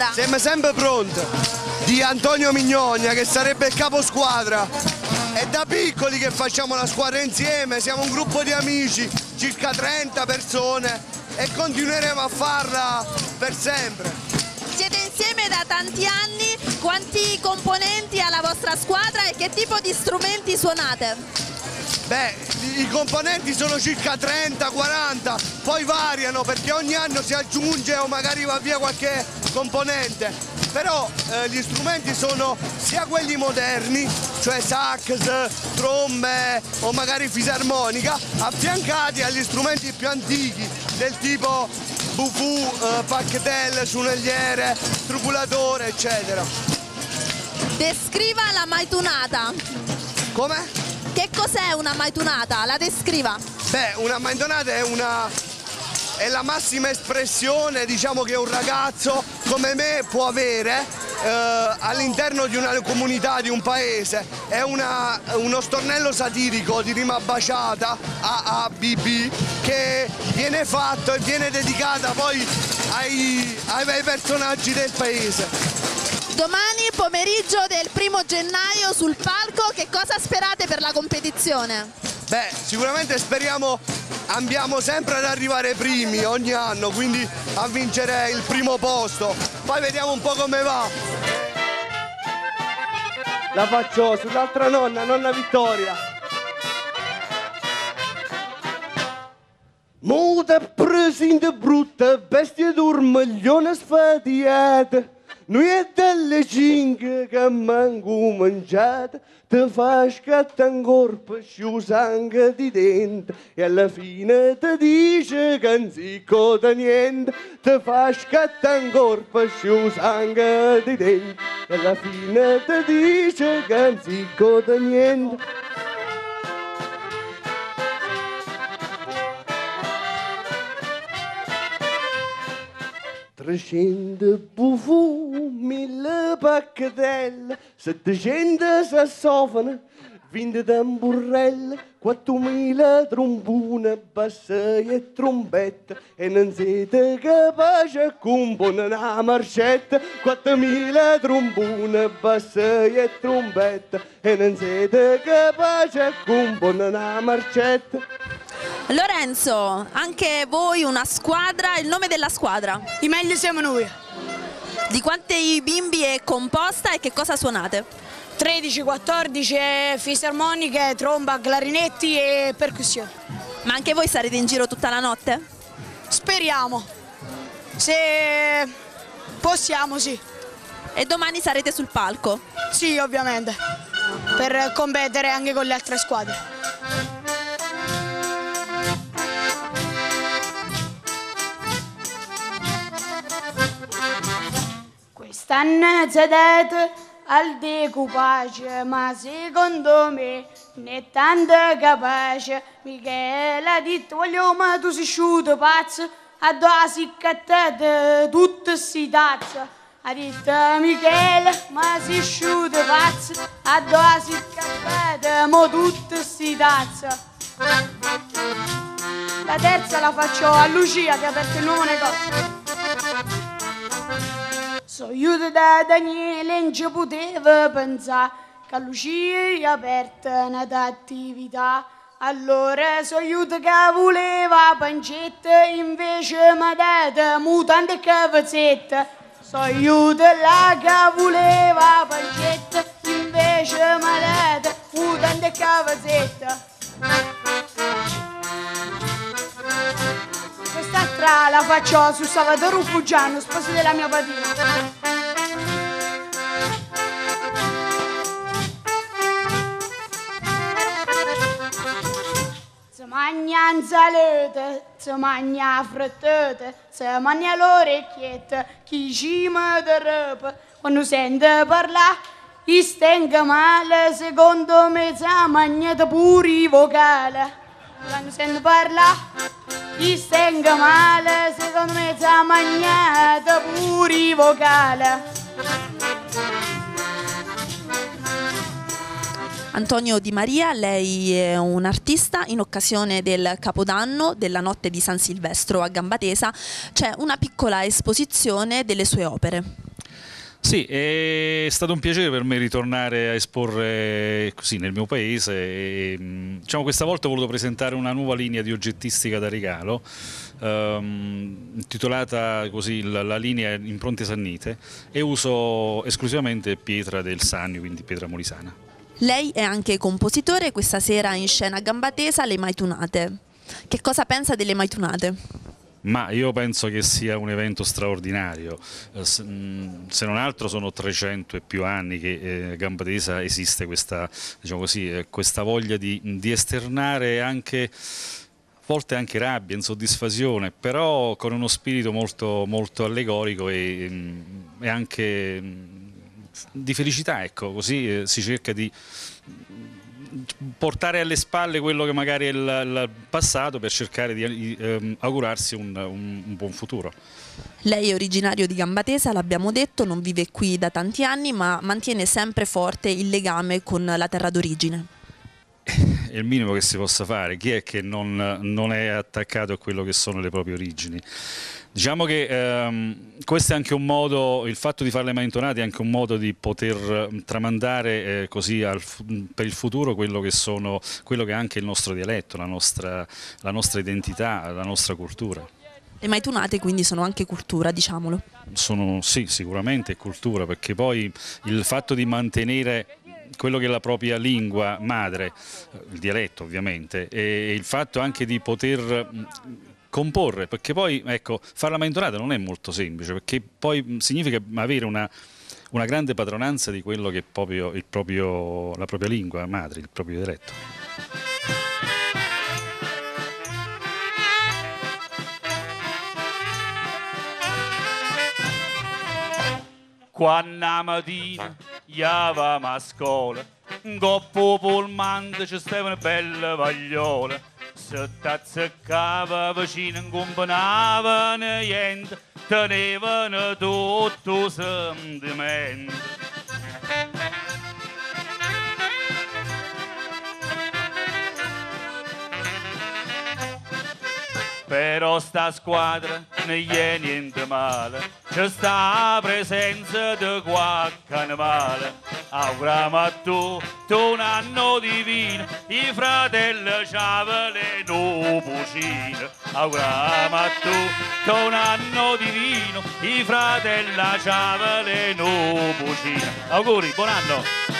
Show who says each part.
Speaker 1: squadra?
Speaker 2: Siamo sempre pronti. Di Antonio Mignogna che sarebbe il capo squadra. È da piccoli che facciamo la squadra insieme, siamo un gruppo di amici, circa 30 persone e continueremo a farla per sempre.
Speaker 1: Siete insieme da tanti anni, quanti componenti ha la vostra squadra e che tipo di strumenti suonate?
Speaker 2: Beh, i componenti sono circa 30-40, poi variano perché ogni anno si aggiunge o magari va via qualche componente. Però eh, gli strumenti sono sia quelli moderni, cioè sax, trombe o magari fisarmonica, affiancati agli strumenti più antichi del tipo bufu, eh, pacchetel, suonegliere, strupulatore, eccetera.
Speaker 1: Descriva la maitunata.
Speaker 2: Come?
Speaker 1: Che cos'è una maitunata? La descriva.
Speaker 2: Beh, una maitunata è una è la massima espressione diciamo, che un ragazzo come me può avere eh, all'interno di una comunità, di un paese. È una, uno stornello satirico di rima baciata AABB che viene fatto e viene dedicata poi ai, ai personaggi del paese.
Speaker 1: Domani pomeriggio del primo gennaio sul palco, che cosa sperate per la competizione?
Speaker 2: Beh, sicuramente speriamo, andiamo sempre ad arrivare primi ogni anno, quindi a vincere il primo posto. Poi vediamo un po' come va. La faccio sull'altra nonna, nonna Vittoria. Molte presinte brutte, bestie d'urmaglione sfatiate. Noi è delle cinque che manco mangiate, ti fa scattare in corpo sciù sangue di dentro e alla fine ti dice che non si da niente, ti fa scattare in corpo sciù sangue di dentro e alla fine ti dice che non si da niente. 300 bufu, 1000 pacchetelle, 700 sassofone, 20 tamburrelle, 4000 trombone, basse e trombette, e non siete capaci a una marcetta, 4000 trombone, basse e trombette, e non siete capaci a una marcetta.
Speaker 1: Lorenzo, anche voi una squadra, il nome della squadra?
Speaker 3: I meglio siamo noi.
Speaker 1: Di quanti bimbi è composta e che cosa suonate?
Speaker 3: 13, 14, fisarmoniche, tromba, clarinetti e percussioni.
Speaker 1: Ma anche voi sarete in giro tutta la notte?
Speaker 3: Speriamo. Se possiamo, sì.
Speaker 1: E domani sarete sul palco?
Speaker 3: Sì, ovviamente, per competere anche con le altre squadre.
Speaker 4: Stanno sedete al decoupage, ma secondo me è tanto capace. Michele ha detto, voglio ma tu sei sciuto pazzo, a dove si cattate tutte si tazze. Ha detto Michele, ma sei sciuto pazzo, a dove si cattate mo tutte si tazze. La terza la faccio a Lucia che ha aperto il nuovo negozio. So aiuto da Daniele non ci poteva pensare che Lucia è aperta un'attività. Allora so aiuto che voleva pancetta, invece mi date mutande e cavazzetta. So aiuto là che voleva pancetta, invece mi date mutande e cavazzetta. Quest'altra la faccio su Salvatore Fuggiano, sposo della mia padrina. Si mangia insalata, si mangia frittata, si mangia l'orecchietta, chi di roba, quando sente parlare, gli stenga male, secondo me si mangia pure i vocali. Quando sente parlare, gli stenga male, secondo me si mangia pure i vocali.
Speaker 1: Antonio Di Maria, lei è un artista, in occasione del Capodanno della notte di San Silvestro a Gambatesa c'è una piccola esposizione delle sue opere.
Speaker 5: Sì, è stato un piacere per me ritornare a esporre così nel mio paese. E, diciamo, questa volta ho voluto presentare una nuova linea di oggettistica da regalo, ehm, intitolata così la, la, linea Impronte Sannite e uso esclusivamente pietra del Sannio, quindi pietra molisana.
Speaker 1: Lei è anche compositore, questa sera in scena a Gambatesa Le Maitunate. Che cosa pensa delle Maitunate?
Speaker 5: Ma io penso che sia un evento straordinario, eh, se non altro sono 300 e più anni che a eh, Gambatesa esiste questa, diciamo così, eh, questa voglia di, di esternare anche a volte anche rabbia, insoddisfazione, però con uno spirito molto, molto allegorico e, e, anche di felicità, ecco, così si cerca di portare alle spalle quello che magari è il, il passato per cercare di eh, augurarsi un, un, un buon futuro.
Speaker 1: Lei è originario di Gambatesa, l'abbiamo detto, non vive qui da tanti anni, ma mantiene sempre forte il legame con la terra d'origine.
Speaker 5: È il minimo che si possa fare, chi è che non, non è attaccato a quello che sono le proprie origini? Diciamo che ehm, questo è anche un modo, il fatto di fare le malintonate è anche un modo di poter ehm, tramandare eh, così al, per il futuro quello che, sono, quello che è anche il nostro dialetto, la nostra, la nostra identità, la nostra cultura.
Speaker 1: Le maitunate quindi sono anche cultura, diciamolo.
Speaker 5: Sono, sì, sicuramente cultura, perché poi il fatto di mantenere quello che è la propria lingua madre, il dialetto ovviamente, e il fatto anche di poter comporre, perché poi ecco, fare la malintonata non è molto semplice, perché poi significa avere una, una grande padronanza di quello che è proprio, proprio, la propria lingua madre, il proprio dialetto.
Speaker 6: Quando mattina iavamo a scuola, un coppo polmante ci stavano belle vagliole, acceptat se cava, vagin en combinava neient, teneven a tot tu sentiment. Teneven a tot tu sentiment. Però sta squadra non è niente male, c'è sta presenza di qualche animale. Auguriamo a tutto un anno divino, i fratelli ciavole no pucino. Auguriamo a tutto un anno divino, i fratelli ciavole no pucino. Auguri, buon anno!